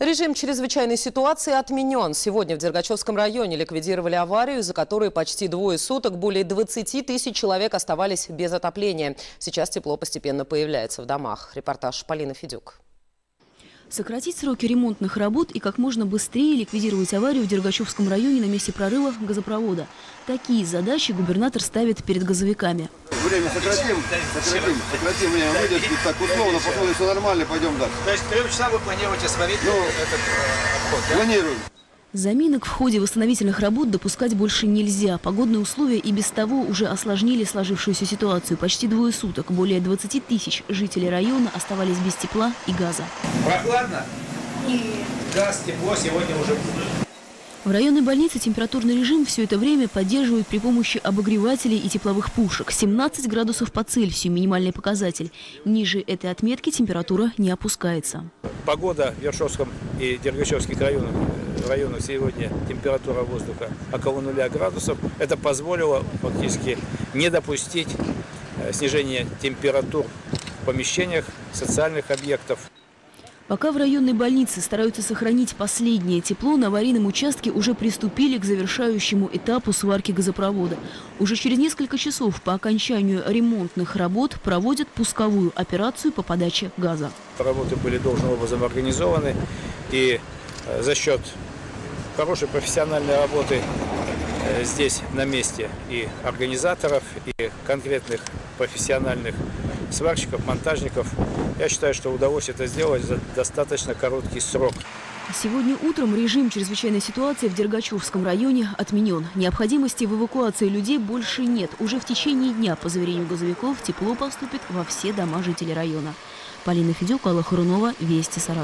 Режим чрезвычайной ситуации отменен. Сегодня в Дергачевском районе ликвидировали аварию, за которой почти двое суток более 20 тысяч человек оставались без отопления. Сейчас тепло постепенно появляется в домах. Репортаж Полины Федюк. Сократить сроки ремонтных работ и как можно быстрее ликвидировать аварию в Дергачевском районе на месте прорыва газопровода. Такие задачи губернатор ставит перед газовиками. Время сократим, сократим, сократим время, выйдет так условно, посмотрим, все нормально, пойдем дальше. То есть три часа вы планируете сварить Ну, этот э, обход, да? Планируем. Заминок в ходе восстановительных работ допускать больше нельзя. Погодные условия и без того уже осложнили сложившуюся ситуацию. Почти двое суток более 20 тысяч жителей района оставались без тепла и газа. Прохладно? Газ, тепло сегодня уже будет. В районной больнице температурный режим все это время поддерживают при помощи обогревателей и тепловых пушек. 17 градусов по Цельсию – минимальный показатель. Ниже этой отметки температура не опускается. Погода в Ершовском и Дергачевских районах, районах сегодня температура воздуха около нуля градусов. Это позволило фактически не допустить э, снижения температур в помещениях социальных объектов. Пока в районной больнице стараются сохранить последнее тепло, на аварийном участке уже приступили к завершающему этапу сварки газопровода. Уже через несколько часов по окончанию ремонтных работ проводят пусковую операцию по подаче газа. Работы были должным образом организованы и за счет хорошей профессиональной работы э, здесь на месте и организаторов, и конкретных профессиональных сварщиков, монтажников. Я считаю, что удалось это сделать за достаточно короткий срок. Сегодня утром режим чрезвычайной ситуации в Дергачевском районе отменен. Необходимости в эвакуации людей больше нет. Уже в течение дня, по заверению газовиков, тепло поступит во все дома жителей района. Полина Федюк, Алла Харунова, Вести Саратов.